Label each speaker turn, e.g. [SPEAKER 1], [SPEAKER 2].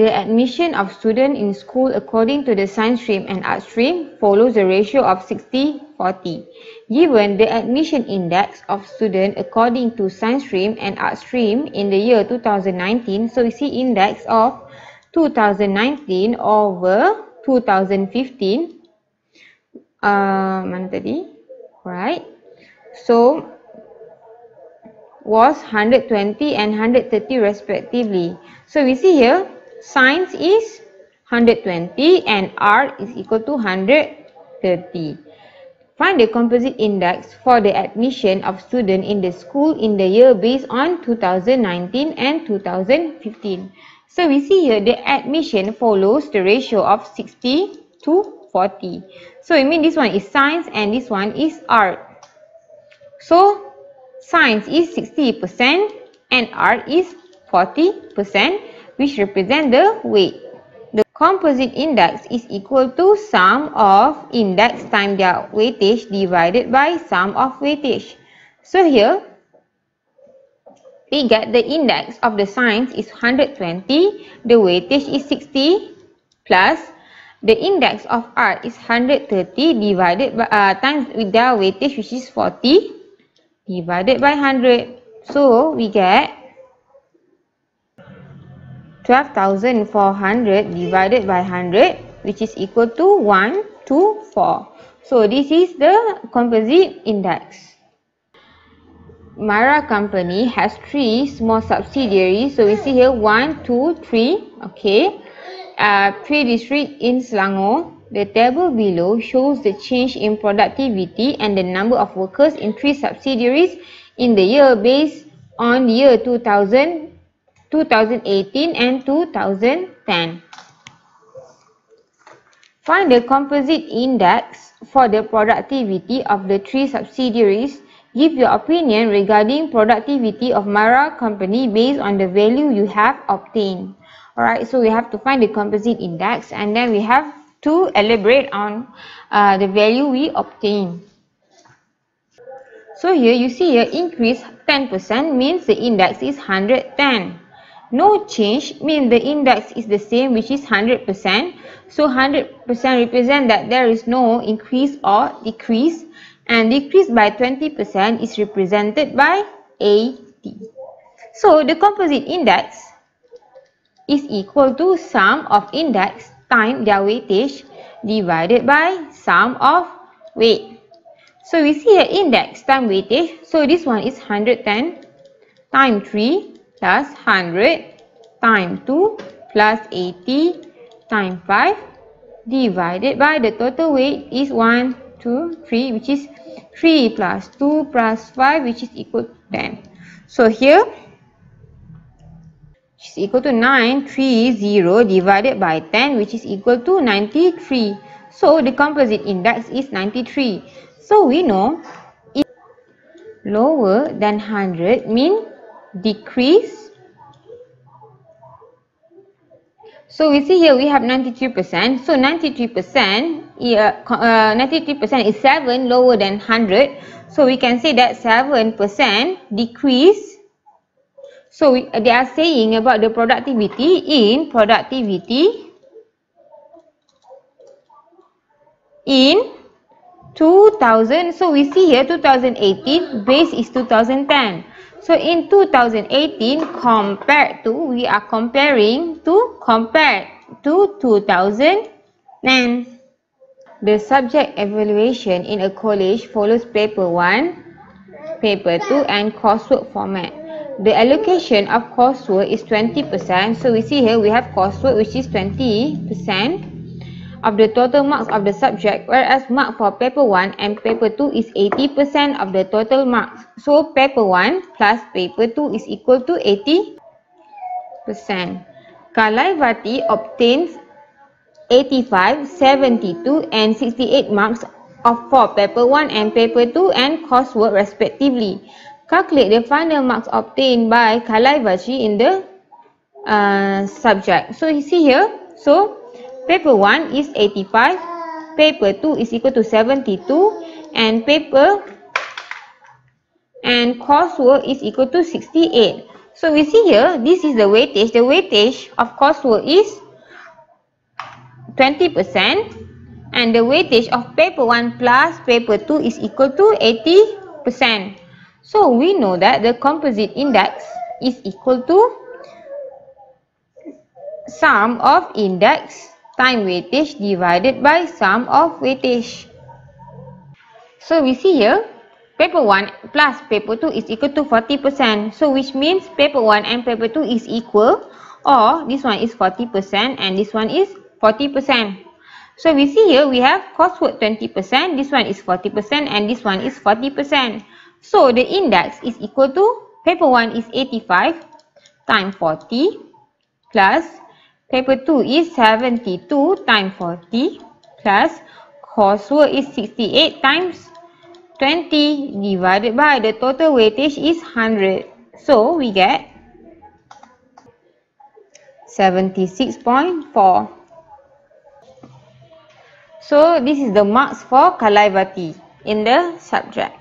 [SPEAKER 1] The admission of student in school according to the science stream and art stream follows the ratio of 60-40. Given the admission index of student according to science stream and art stream in the year 2019, so we see index of 2019 over 2015. Uh, mana tadi? Right. So, was 120 and 130 respectively. So, we see here, science is 120 and art is equal to 130. Find the composite index for the admission of student in the school in the year based on 2019 and 2015. So we see here the admission follows the ratio of 60 to 40. So I mean this one is science and this one is art. So science is 60% and art is 40% which represent the weight. The composite index is equal to sum of index times their weightage divided by sum of weightage. So here we get the index of the science is 120, the weightage is 60 plus the index of art is 130 divided by uh, times with their weightage which is 40 divided by 100. So we get 12,400 divided by 100 which is equal to 1 to 4. So this is the composite index. Myra company has three small subsidiaries. So we see here one, two, three. Okay. Uh, three district in Selangor. The table below shows the change in productivity and the number of workers in three subsidiaries in the year based on year 2000, 2018 and 2010. Find the composite index for the productivity of the three subsidiaries Give your opinion regarding productivity of Mara company based on the value you have obtained. Alright, so we have to find the composite index and then we have to elaborate on uh, the value we obtain. So here you see here increase 10% means the index is 110. No change means the index is the same which is 100%. So 100% represent that there is no increase or decrease and decrease by 20% is represented by 80. So the composite index is equal to sum of index times their weightage divided by sum of weight. So we see here index times weightage. So this one is 110 times 3 plus 100 times 2 plus 80 times 5 divided by the total weight is 1, 2, 3 which is 3 plus 2 plus 5 which is equal to 10. So here is equal to 9, 3, 0 divided by 10 which is equal to 93. So the composite index is 93. So we know if lower than 100 mean decrease So we see here we have 93%. So 93%, yeah, uh, 93% is 7 lower than 100. So we can say that 7% decrease. So we, they are saying about the productivity in productivity in 2000. So we see here 2018 base is 2010. So in 2018 compared to we are comparing to compared to 2010. The subject evaluation in a college follows paper 1, paper 2 and coursework format. The allocation of coursework is 20%. So we see here we have coursework which is 20% of the total marks of the subject whereas mark for paper 1 and paper 2 is 80% of the total marks. So paper 1 plus paper 2 is equal to 80%. Kalaivati obtains 85, 72 and 68 marks of for paper 1 and paper 2 and coursework respectively. Calculate the final marks obtained by Kalaivati in the uh, subject. So you see here, so paper 1 is 85, paper 2 is equal to 72 and paper and coursework is equal to 68. So we see here, this is the weightage. The weightage of coursework is 20% and the weightage of paper 1 plus paper 2 is equal to 80%. So we know that the composite index is equal to sum of index time weightage divided by sum of weightage. So we see here paper 1 plus paper 2 is equal to 40%. So which means paper 1 and paper 2 is equal or this one is 40% and this one is 40%. So we see here we have coursework 20%, this one is 40% and this one is 40%. So the index is equal to paper 1 is 85 times 40 plus paper 2 is 72 times 40 plus coursework is 68 times 20 divided by the total weightage is 100. So we get 76.4. So this is the marks for Kalaivati in the subject.